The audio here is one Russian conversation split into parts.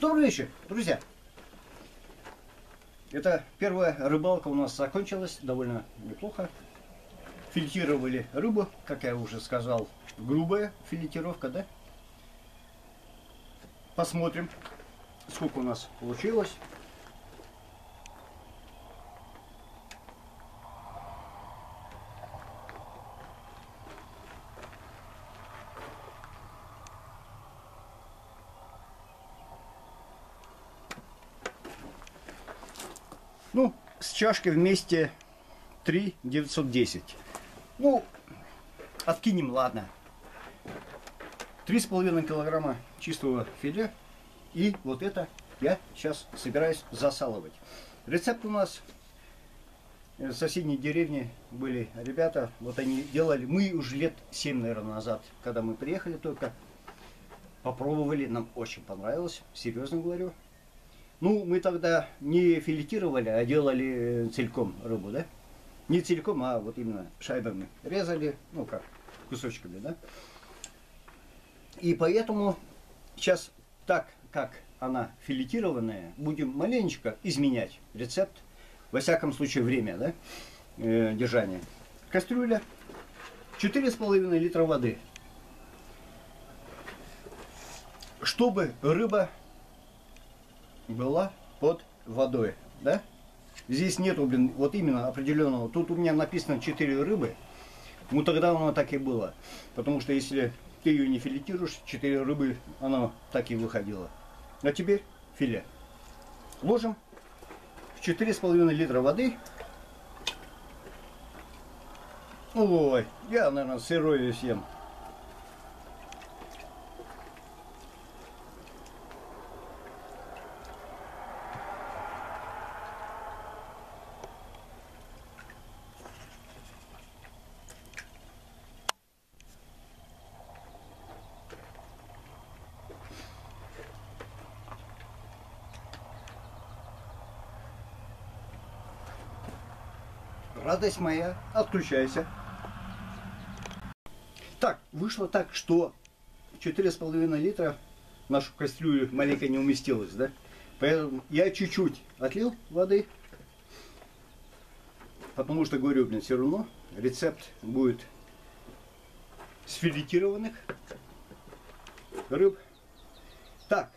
Добрый вечер, друзья. Это первая рыбалка у нас закончилась довольно неплохо. Фильтировали рыбу, как я уже сказал, грубая филетировка, да? Посмотрим, сколько у нас получилось. Ну, с чашкой вместе 3 910. Ну, откинем, ладно. Три с половиной килограмма чистого филе. И вот это я сейчас собираюсь засалывать. Рецепт у нас в соседней деревне были ребята. Вот они делали, мы уже лет 7, наверное, назад, когда мы приехали только, попробовали, нам очень понравилось, серьезно говорю. Ну, мы тогда не филетировали, а делали целиком рыбу, да? Не целиком, а вот именно шайбами резали, ну как, кусочками, да? И поэтому сейчас так, как она филетированная, будем маленечко изменять рецепт, во всяком случае время, да, э, держания. Кастрюля, 4,5 литра воды. Чтобы рыба была под водой, да? Здесь нету, блин, вот именно определенного. Тут у меня написано 4 рыбы. Ну тогда оно так и было. Потому что если ты ее не филетируешь, 4 рыбы, оно так и выходило. А теперь филе. Ложим в 4,5 литра воды. Ой, я, наверное, сырое съем. Радость моя, отключайся. Так, вышло так, что 4,5 литра нашу кастрюлю маленько не уместилось, да? Поэтому я чуть-чуть отлил воды. Потому что, говорю, блин, все равно рецепт будет с филетированных рыб. Так,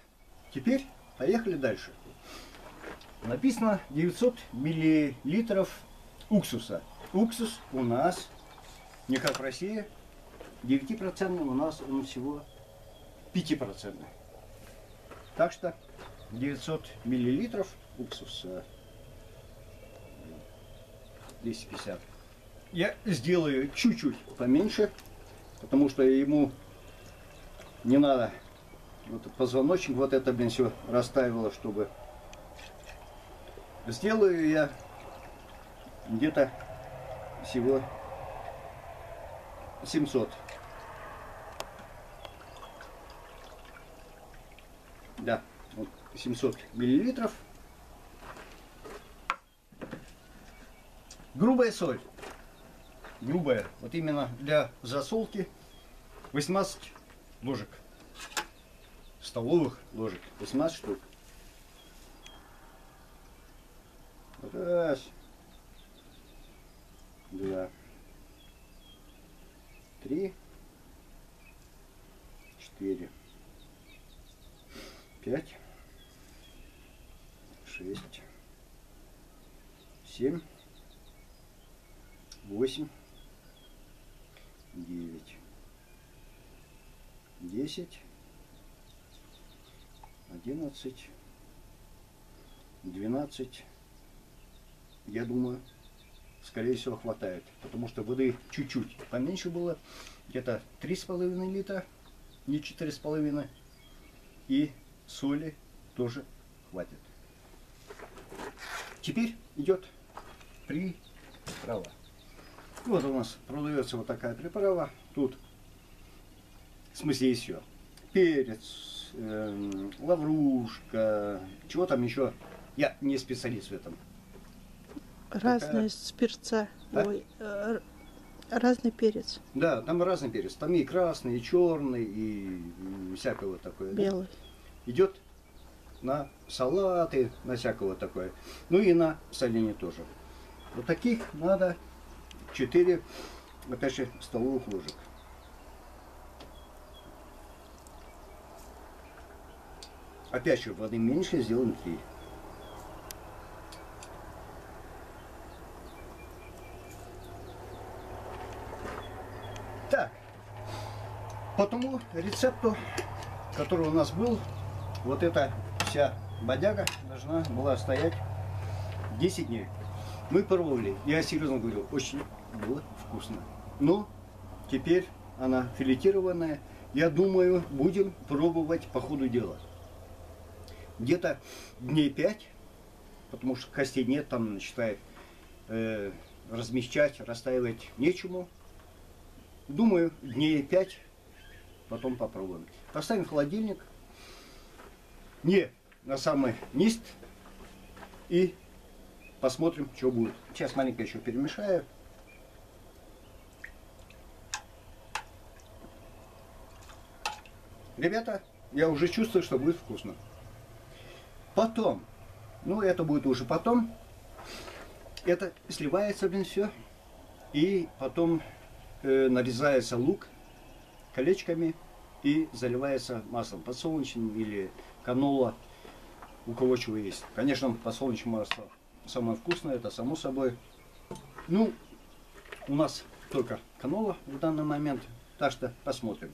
теперь поехали дальше. Написано 900 миллилитров уксуса. Уксус у нас, не как в России, 9% у нас он всего 5%. Так что 900 миллилитров уксуса 250. Я сделаю чуть-чуть поменьше, потому что ему не надо вот позвоночник вот это, блин, все растаивало, чтобы сделаю я где-то всего 700. Да, вот 700 миллилитров. Грубая соль. Грубая. Вот именно для засолки 18 ложек. Столовых ложек. 18 штук. Раз два, три, четыре, пять, шесть, семь, восемь, девять, десять, одиннадцать, двенадцать, я думаю, скорее всего, хватает. Потому что воды чуть-чуть поменьше было. Где-то 3,5 литра, не 4,5. И соли тоже хватит. Теперь идет приправа. Вот у нас продается вот такая приправа. Тут, в смысле, еще перец, э, лаврушка, чего там еще. Я не специалист в этом. Разные спирца. Да? Ой, э, разный перец. Да, там разный перец. Там и красный, и черный, и, вот такое. да. Белый. Идет на салаты, на всякого такое. Ну и на соленье тоже. Вот таких надо 4, опять же, столовых ложек. Опять же, воды меньше, сделаем 3. Так, по тому рецепту, который у нас был, вот эта вся бодяга должна была стоять 10 дней. Мы пробовали, я серьезно говорю, очень было вкусно. Но теперь она филетированная. Я думаю, будем пробовать по ходу дела. Где-то дней 5, потому что костей нет, там, считай, э, размещать, расстаивать нечему. Думаю, дней 5, потом попробуем. Поставим в холодильник, не на самый низ, и посмотрим, что будет. Сейчас маленько еще перемешаю. Ребята, я уже чувствую, что будет вкусно. Потом, ну это будет уже потом, это сливается, блин, все. И потом э, нарезается лук колечками и заливается маслом подсолнечным или канола, у кого чего есть. Конечно, подсолнечное масло самое вкусное, это само собой. Ну, у нас только канола в данный момент, так что посмотрим.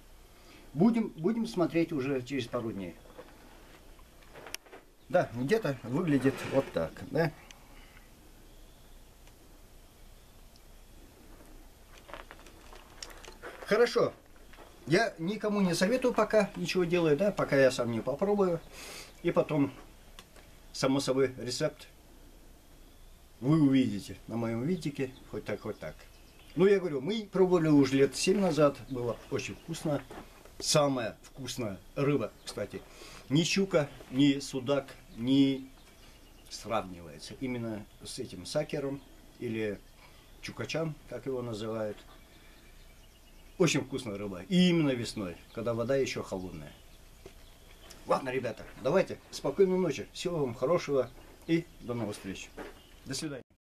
Будем, будем смотреть уже через пару дней. Да, где-то выглядит вот так, да. Хорошо. Я никому не советую пока ничего делать, да, пока я сам не попробую. И потом, само собой, рецепт вы увидите на моем видике, хоть так, хоть так. Ну, я говорю, мы пробовали уже лет 7 назад, было очень вкусно. Самая вкусная рыба, кстати, ни щука, ни судак не сравнивается. Именно с этим сакером или чукачан, как его называют. Очень вкусная рыба. И именно весной, когда вода еще холодная. Ладно, ребята, давайте. Спокойной ночи. Всего вам хорошего и до новых встреч. До свидания.